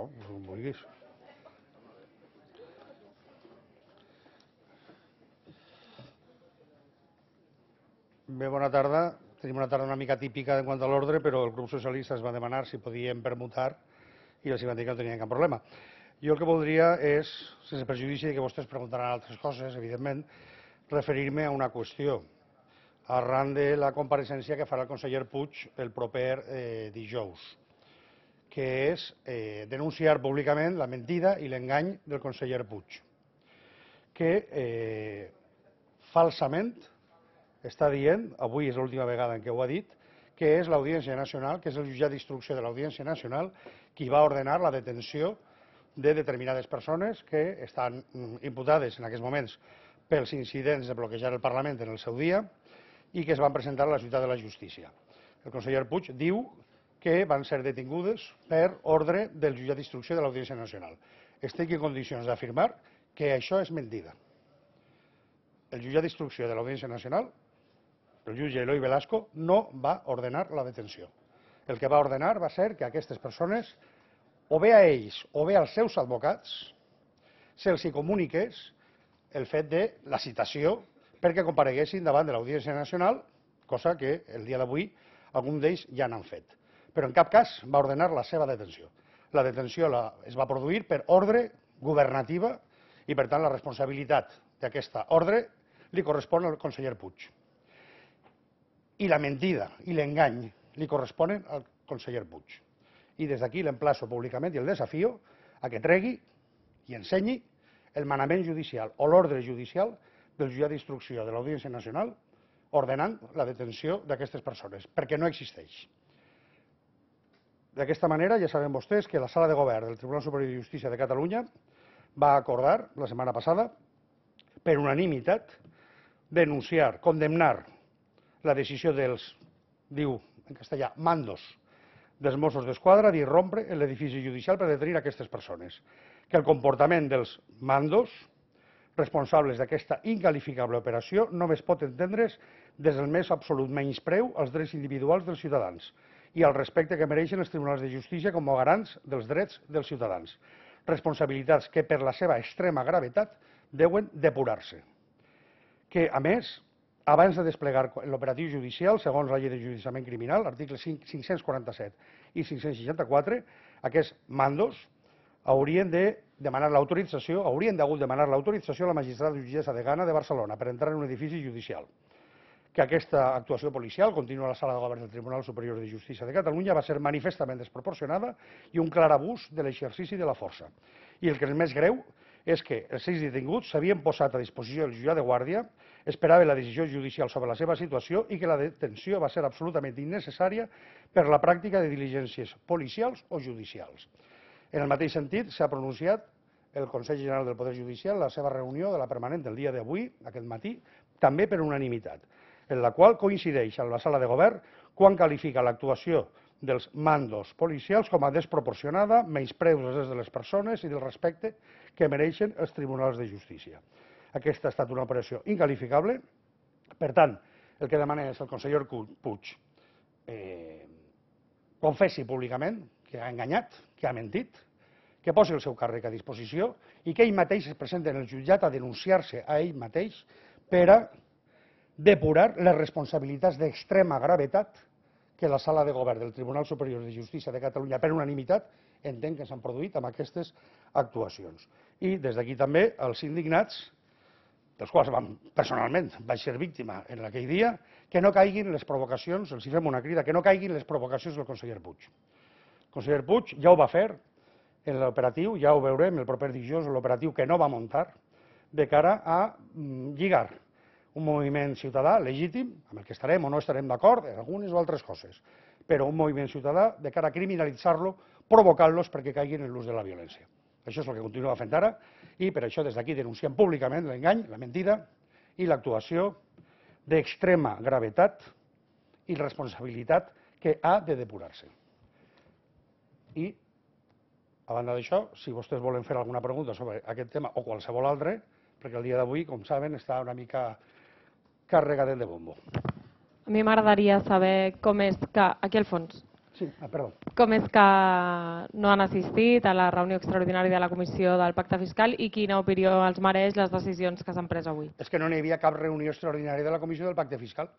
No, com vulguis. Bé, bona tarda. Tenim una tarda una mica típica en quant a l'ordre, però el grup socialista es va demanar si podien permutar i els van dir que no tenien cap problema. Jo el que voldria és, sense perjudici que vostès preguntaran altres coses, evidentment, referir-me a una qüestió arran de la compareixença que farà el conseller Puig el proper eh, dijous, que és eh, denunciar públicament la mentida i l'engany del conseller Puig, que eh, falsament està dient, avui és l'última vegada en què ho ha dit, que és l'Audiència Nacional, que és el jutjat d'instrucció de l'Audiència Nacional, qui va ordenar la detenció de determinades persones que estan mm, imputades en aquests moments pels incidents de bloquejar el Parlament en el seu dia i que es van presentar a la ciutat de la justícia. El conseller Puig diu que van ser detingudes per ordre del jutjat d'instrucció de l'Audiència Nacional. Estic en condicions d'afirmar que això és mentida. El jutjat d'instrucció de l'Audiència Nacional el jutge Eloi Velasco no va ordenar la detenció. El que va ordenar va ser que aquestes persones, o bé a ells o bé als seus advocats, se'ls comuniqués el fet de la citació perquè compareguessin davant de l'Audiència Nacional, cosa que el dia d'avui alguns d'ells ja n'han fet. Però en cap cas va ordenar la seva detenció. La detenció la, es va produir per ordre governativa i, per tant, la responsabilitat d'aquesta ordre li correspon al conseller Puig i la mentida i l'engany li corresponen al conseller Puig. I des d'aquí l'emplaço públicament i el desafio a que tregui i ensenyi el manament judicial o l'ordre judicial del jutjat d'instrucció de l'Audiència Nacional ordenant la detenció d'aquestes persones, perquè no existeix. D'aquesta manera, ja saben vostès que la sala de govern del Tribunal Superior de Justícia de Catalunya va acordar la setmana passada, per unanimitat, denunciar, condemnar la decisió dels, diu en castellà, mandos dels Mossos d'Esquadra d'irrompre en l'edifici judicial per detenir aquestes persones, que el comportament dels mandos responsables d'aquesta incalificable operació només pot entendre's des del més absolut menyspreu als drets individuals dels ciutadans i al respecte que mereixen els tribunals de justícia com a garants dels drets dels ciutadans. Responsabilitats que, per la seva extrema gravetat, deuen depurar-se. Que, a més, abans de desplegar l'operatiu judicial, segons la llei de judiciament criminal, articles 547 i 564, aquests mandos haurien de demanar l'autorització, haurien d'hagut demanar l'autorització a la magistrada jutgessa de Gana de Barcelona per entrar en un edifici judicial. Que aquesta actuació policial, continua la sala de govern del Tribunal Superior de Justícia de Catalunya, va ser manifestament desproporcionada i un clar abús de l'exercici de la força. I el que és més greu és que els sis detinguts s'havien posat a disposició del jutjat de guàrdia, esperaven la decisió judicial sobre la seva situació i que la detenció va ser absolutament innecessària per la pràctica de diligències policials o judicials. En el mateix sentit, s'ha pronunciat el Consell General del Poder Judicial la seva reunió de la permanent del dia d'avui, aquest matí, també per unanimitat, en la qual coincideix amb la sala de govern quan qualifica l'actuació dels mandos policials com a desproporcionada, menyspreus dels drets de les persones i del respecte que mereixen els tribunals de justícia. Aquesta ha estat una operació incalificable. Per tant, el que demana és el conseller Puig eh, confessi públicament que ha enganyat, que ha mentit, que posi el seu càrrec a disposició i que ell mateix es presenti en el jutjat a denunciar-se a ell mateix per a depurar les responsabilitats d'extrema gravetat que la sala de govern del Tribunal Superior de Justícia de Catalunya per unanimitat entenc que s'han produït amb aquestes actuacions. I des d'aquí també els indignats, dels quals vam, personalment vaig ser víctima en aquell dia, que no caiguin les provocacions, els hi fem una crida, que no caiguin les provocacions del conseller Puig. El conseller Puig ja ho va fer en l'operatiu, ja ho veurem el proper dijous, l'operatiu que no va muntar, de cara a mm, lligar un moviment ciutadà legítim, amb el que estarem o no estarem d'acord en algunes o altres coses, però un moviment ciutadà de cara a criminalitzar-lo, provocant-los perquè caiguin en l'ús de la violència. Això és el que continua fent ara i per això des d'aquí denunciem públicament l'engany, la mentida i l'actuació d'extrema gravetat i responsabilitat que ha de depurar-se. I, a banda d'això, si vostès volen fer alguna pregunta sobre aquest tema o qualsevol altre, perquè el dia d'avui, com saben, està una mica carregadet de bombo. A mi m'agradaria saber com és que, aquí al fons, Sí, ah, perdó. Com és que no han assistit a la reunió extraordinària de la Comissió del Pacte Fiscal i quina opinió els mereix les decisions que s'han pres avui? És que no n'hi havia cap reunió extraordinària de la Comissió del Pacte Fiscal.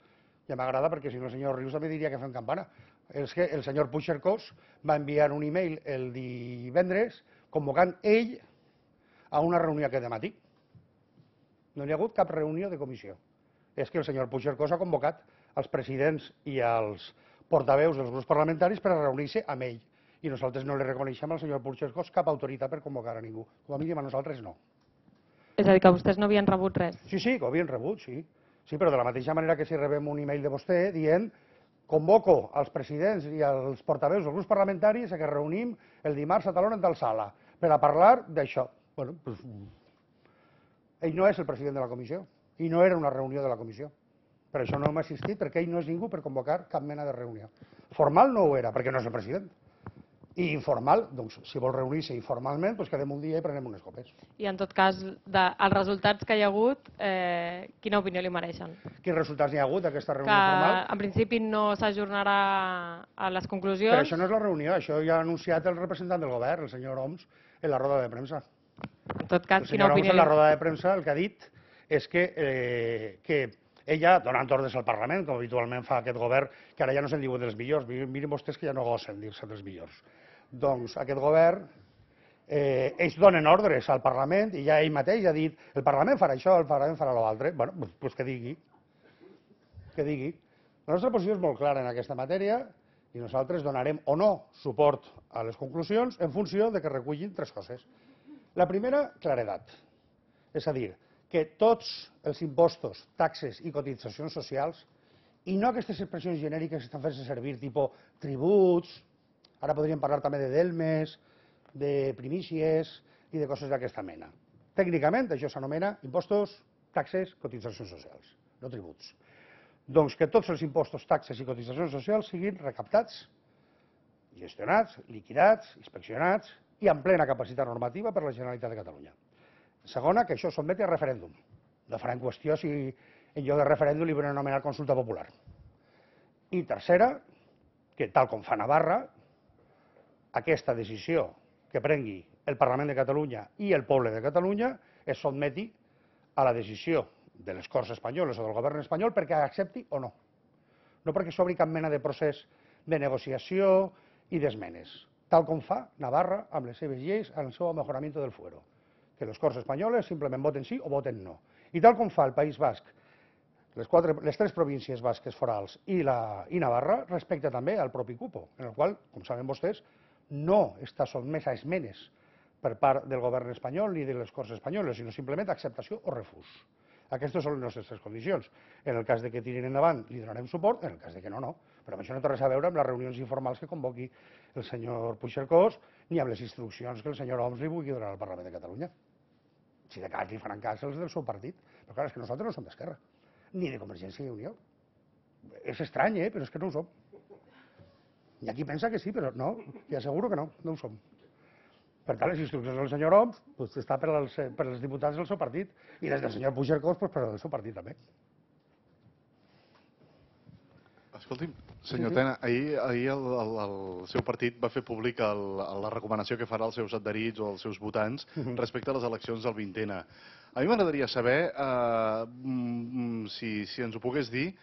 Ja m'agrada perquè si no el senyor Rius també diria que fem campana. És que el senyor Puigcercós va enviar un e-mail el divendres convocant ell a una reunió aquest matí. No hi ha hagut cap reunió de comissió. És que el senyor Puigcercós ha convocat els presidents i els portaveus dels grups parlamentaris per a reunir-se amb ell. I nosaltres no li reconeixem al senyor Puigcercós cap autoritat per convocar a ningú. Com a mínim a nosaltres no. És a dir, que vostès no havien rebut res. Sí, sí, que ho havien rebut, sí. Sí, però de la mateixa manera que si rebem un e-mail de vostè dient convoco als presidents i als portaveus dels grups parlamentaris a que reunim el dimarts a Talón en tal sala per a parlar d'això. Bueno, pues, ell no és el president de la comissió i no era una reunió de la comissió. Per això no hem assistit, perquè ell no és ningú per convocar cap mena de reunió. Formal no ho era, perquè no és el president. I informal, doncs, si vol reunir-se informalment, doncs quedem un dia i prenem unes copes. I en tot cas, de, els resultats que hi ha hagut, eh, quina opinió li mereixen? Quins resultats hi ha hagut d'aquesta reunió Que informal? en principi no s'ajornarà a les Però conclusions. això no és la reunió, això ja ha anunciat el representant del govern, el senyor Oms, en la roda de premsa. En tot cas, El quina senyor Oms opinió en la roda de premsa el que ha dit és que, eh, que ella, donant ordres al Parlament, com habitualment fa aquest govern, que ara ja no se'n diuen dels millors, mirin vostès que ja no gosen dir-se dels millors. Doncs aquest govern, eh, ells donen ordres al Parlament i ja ell mateix ha dit el Parlament farà això, el Parlament farà l'altre. Bueno, doncs, pues que digui, que digui. La nostra posició és molt clara en aquesta matèria i nosaltres donarem o no suport a les conclusions en funció de que recullin tres coses. La primera, claredat. És a dir, que tots els impostos, taxes i cotitzacions socials, i no aquestes expressions genèriques que estan fent-se servir, tipus tributs, ara podríem parlar també de delmes, de primícies i de coses d'aquesta mena. Tècnicament, això s'anomena impostos, taxes, cotitzacions socials, no tributs. Doncs que tots els impostos, taxes i cotitzacions socials siguin recaptats, gestionats, liquidats, inspeccionats i amb plena capacitat normativa per la Generalitat de Catalunya. Segona, que això es sotmeti a referèndum. No farà en qüestió si en lloc de referèndum li volen anomenar consulta popular. I tercera, que tal com fa Navarra, aquesta decisió que prengui el Parlament de Catalunya i el poble de Catalunya es sotmeti a la decisió de les Corts Espanyoles o del govern espanyol perquè accepti o no. No perquè s'obri cap mena de procés de negociació i d'esmenes, tal com fa Navarra amb les seves lleis en el seu mejorament del fuero, que les Corts Espanyoles simplement voten sí o voten no. I tal com fa el País Basc, les, quatre, les tres províncies basques forals i, la, i Navarra respecte també al propi cupo, en el qual, com saben vostès, no està sotmès a esmenes per part del govern espanyol ni de les Corts Espanyoles, sinó simplement acceptació o refús. Aquestes són les nostres tres condicions. En el cas de que tirin endavant, li donarem suport, en el cas de que no, no. Però això no té res a veure amb les reunions informals que convoqui el senyor Puigcercós ni amb les instruccions que el senyor Oms li vulgui donar al Parlament de Catalunya. Si de cas li faran cas els del seu partit. Però clar, és que nosaltres no som d'Esquerra, ni de Convergència i Unió. És estrany, eh? però és que no ho som. Hi ha qui pensa que sí, però no, li asseguro que no, no ho som. Per tant, les instruccions del senyor Oms pues, està per als, per als diputats del seu partit i les del senyor Puigcercós pues, per al seu partit també. Escolti'm, senyor. Tena, ahir, ahir el, el, el seu partit va fer públic el, la recomanació que farà als seus adherits o als seus votants Mhm. respecte a les eleccions del 20N. A mi m'agradaria saber, eh, mm, si, si ens ho pogués dir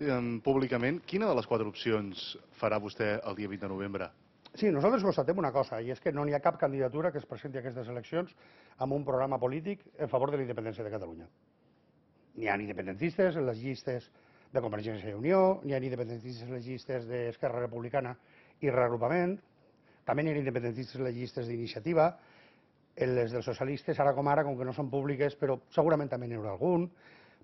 eh, públicament, quina de les quatre opcions farà vostè el dia 20 de novembre? Sí, nosaltres constatem una cosa, i és que no n'hi ha cap candidatura que es presenti a aquestes eleccions amb un programa polític en favor de la independència de Catalunya. N'hi ha independentistes en les llistes de Convergència i Unió, n'hi ha independentistes llistes d'Esquerra Republicana i Reagrupament, també n'hi ha independentistes llistes d'iniciativa, les dels socialistes, ara com ara, com que no són públiques, però segurament també n'hi haurà algun,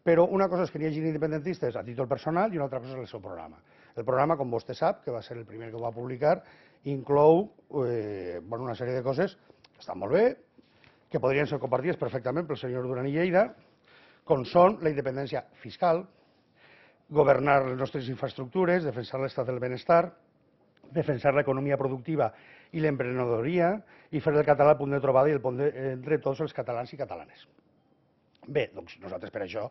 però una cosa és que n'hi hagi independentistes a títol personal i una altra cosa és el seu programa. El programa, com vostè sap, que va ser el primer que ho va publicar, inclou eh, una sèrie de coses que estan molt bé, que podrien ser compartides perfectament pel senyor Duran i Lleida, com són la independència fiscal, governar les nostres infraestructures, defensar l'estat del benestar, defensar l'economia productiva i l'emprenedoria i fer del català el punt de trobada i el pont de, entre tots els catalans i catalanes. Bé, doncs nosaltres per això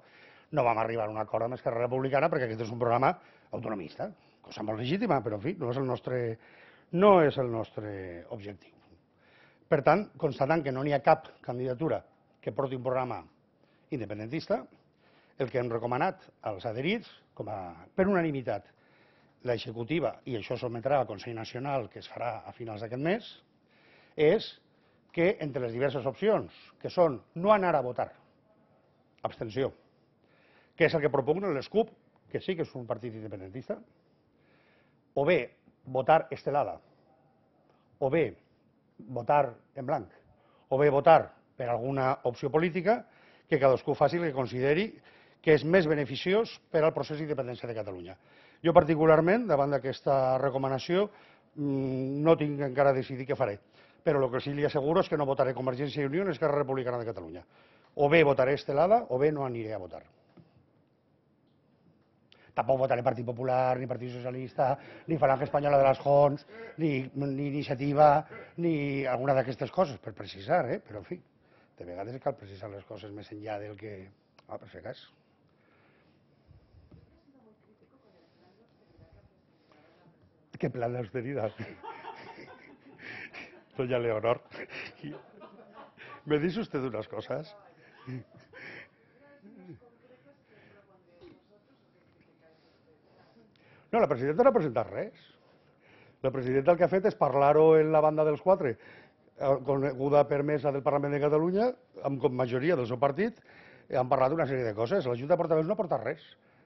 no vam arribar a un acord amb Esquerra Republicana perquè aquest és un programa autonomista. cosa molt legítima, però en fi, no és el nostre, no és el nostre objectiu. Per tant, constatant que no n'hi ha cap candidatura que porti un programa independentista, el que hem recomanat als adherits, com a, per unanimitat, l'executiva, i això s'ometrà al Consell Nacional, que es farà a finals d'aquest mes, és que entre les diverses opcions, que són no anar a votar, abstenció, que és el que propugnen les CUP, que sí que és un partit independentista, o bé votar estelada, o bé votar en blanc, o bé votar per alguna opció política, que cadascú faci el que consideri que és més beneficiós per al procés d'independència de Catalunya. Jo particularment, davant d'aquesta recomanació, mm, no tinc encara decidit què faré, però el que sí li asseguro és que no votaré Convergència i Unió ni Esquerra Republicana de Catalunya. O bé votaré estelada o bé no aniré a votar. Tampoc votaré Partit Popular, ni Partit Socialista, ni Falange Espanyola de les Jons, ni, ni Iniciativa, ni alguna d'aquestes coses, per precisar, eh? però en fi, de vegades cal precisar les coses més enllà del que... Ah, per si cas. ¿Qué plan de austeridad? Doña Leonor, ¿me dice usted unas cosas? No, la presidenta no ha presentat res. La presidenta el que ha fet és parlar-ho en la banda dels quatre, eh, coneguda per mesa del Parlament de Catalunya, amb majoria del seu partit, han parlat d'una sèrie de coses. La Junta de Portaveus no porta res.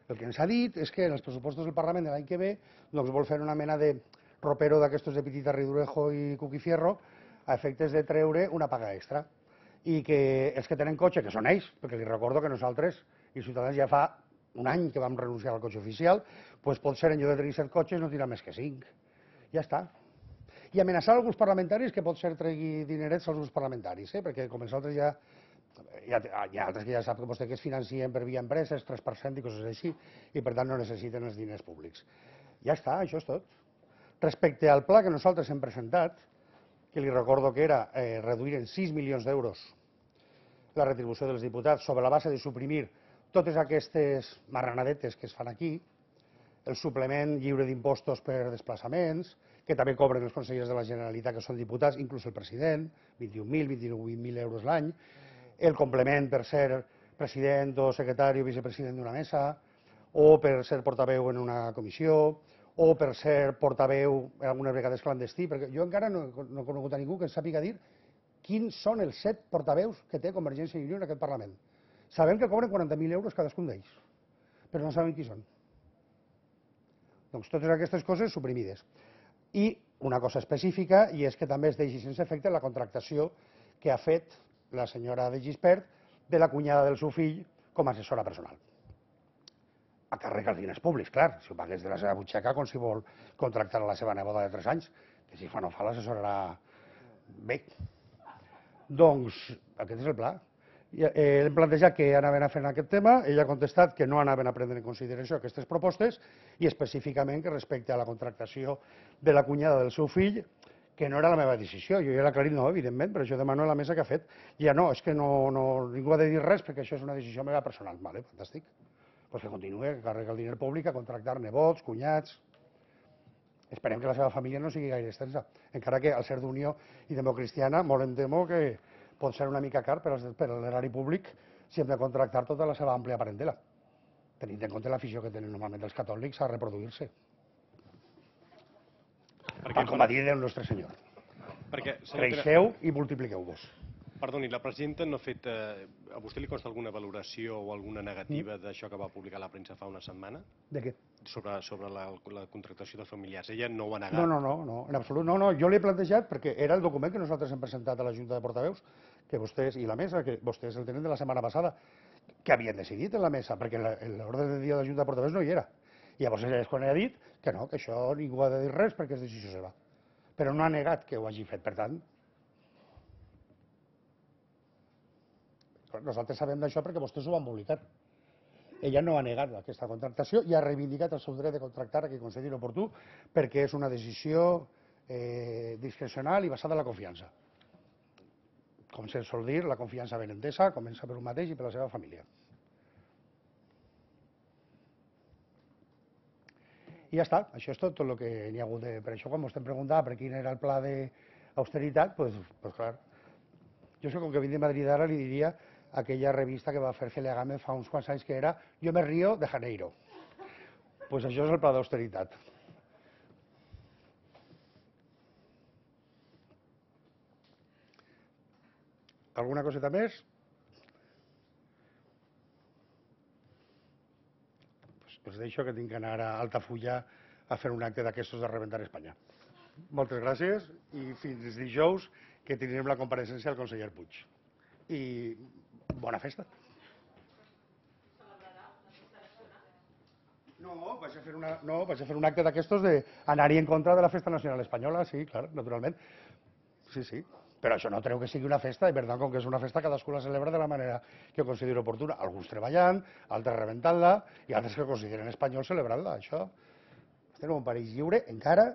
El que ens ha dit és que en els pressupostos del Parlament de l'any que ve doncs vol fer una mena de ropero d'aquestos de Pitita Ridurejo i Cuquifierro a efectes de treure una paga extra i que els que tenen cotxe, que són ells, perquè li recordo que nosaltres i Ciutadans ja fa un any que vam renunciar al cotxe oficial, doncs pot ser en lloc de tenir set cotxes no tirar més que cinc. Ja està. I amenaçar alguns parlamentaris que pot ser tregui dinerets als grups parlamentaris, eh? perquè com els altres ja hi ha, hi ha altres que ja sap que vostè que es financien per via empreses, 3% i coses així, i per tant no necessiten els diners públics. Ja està, això és tot. Respecte al pla que nosaltres hem presentat, que li recordo que era eh, reduir en 6 milions d'euros la retribució dels diputats sobre la base de suprimir totes aquestes marranadetes que es fan aquí, el suplement lliure d'impostos per desplaçaments, que també cobren els consellers de la Generalitat que són diputats, inclús el president, 21.000, 29.000 euros l'any, el complement per ser president o secretari o vicepresident d'una mesa, o per ser portaveu en una comissió, o per ser portaveu algunes vegades clandestí, perquè jo encara no, no he conegut a ningú que em sàpiga dir quins són els set portaveus que té Convergència i Unió en aquest Parlament. Sabem que cobren 40.000 euros cadascun d'ells, però no sabem qui són. Doncs totes aquestes coses suprimides. I una cosa específica, i és que també es deixi sense efecte la contractació que ha fet la senyora de Gispert de la cunyada del seu fill com a assessora personal. A càrrec als diners públics, clar, si ho pagués de la seva butxaca com si vol contractar a la seva neboda de 3 anys, que si fa no fa l'assessorarà bé. Doncs aquest és el pla. Eh, hem plantejat que anaven a fer en aquest tema, ella ha contestat que no anaven a prendre en consideració aquestes propostes i específicament que respecte a la contractació de la cunyada del seu fill, que no era la meva decisió. Jo ja l'he aclarit, no, evidentment, però això demano a la mesa que ha fet. Ja no, és que no, no, ningú ha de dir res perquè això és una decisió meva personal. Vale, fantàstic. Pues que continuï, que carrega el diner públic a contractar nebots, cunyats... Esperem que la seva família no sigui gaire extensa, encara que al ser d'Unió i Democristiana molt em temo que pot ser una mica car per, per l'erari públic si hem de contractar tota la seva àmplia parentela, tenint en compte l'afició que tenen normalment els catòlics a reproduir-se. Perquè, com va dir el nostre senyor. Perquè, Creixeu i multipliqueu-vos. Perdoni, la presidenta no ha fet... Eh, a vostè li consta alguna valoració o alguna negativa mm. d'això que va publicar la premsa fa una setmana? De què? Sobre, sobre la, la contractació dels familiars. Ella no ho ha negat. No, no, no, no en absolut. No, no, jo l'he plantejat perquè era el document que nosaltres hem presentat a la Junta de Portaveus, que vostès, i la mesa, que vostès el tenen de la setmana passada, que havien decidit en la mesa, perquè l'ordre de dia de la Junta de Portaveus no hi era. Llavors ella és quan ha dit que no, que això ningú ha de dir res perquè és decisió seva. Però no ha negat que ho hagi fet. Per tant, Nosaltres sabem d'això perquè vostès ho van publicar. Ella no ha negat aquesta contractació i ha reivindicat el seu dret de contractar a qui consideri oportú perquè és una decisió eh, discrecional i basada en la confiança. Com se'n sol dir, la confiança ben entesa comença per un mateix i per la seva família. I ja està, això és tot, tot el que n'hi ha hagut. De... Per això, quan vostè em preguntava per quin era el pla d'austeritat, pues, pues clar, jo sé com que vinc de Madrid ara, li diria aquella revista que va fer Celegame fa uns quants anys que era Jo me río de Janeiro. Pues això és el pla d'austeritat. Alguna coseta més? Pues deixo que tinc que anar a Altafulla a fer un acte d'aquestos de rebentar Espanya. Moltes gràcies i fins dijous que tindrem la compareixença del conseller Puig. I bona festa. No, vaig a fer, una, no, vaig a fer un acte d'aquestos d'anar-hi en contra de la festa nacional espanyola, sí, clar, naturalment. Sí, sí. Però això no treu que sigui una festa, i per tant, com que és una festa, cadascú la celebra de la manera que consideri oportuna. Alguns treballant, altres rebentant-la, i altres que consideren espanyol celebrant-la. Això, estem en un país lliure, encara,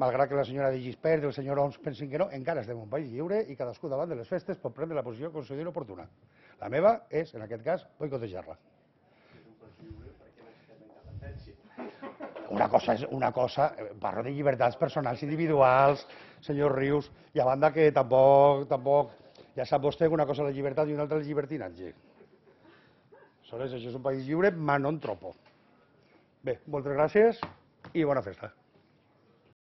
malgrat que la senyora de Gispert i el senyor Oms pensin que no, encara estem en un país lliure i cadascú davant de les festes pot prendre la posició que consideri oportuna. La meva és, en aquest cas, boicotejar-la. Una cosa és una cosa, eh, parlo de llibertats personals individuals, senyor Rius, i a banda que tampoc, tampoc, ja sap vostè que una cosa és la llibertat i una altra és el llibertinatge. Aleshores, això és un país lliure, ma non tropo. Bé, moltes gràcies i bona festa.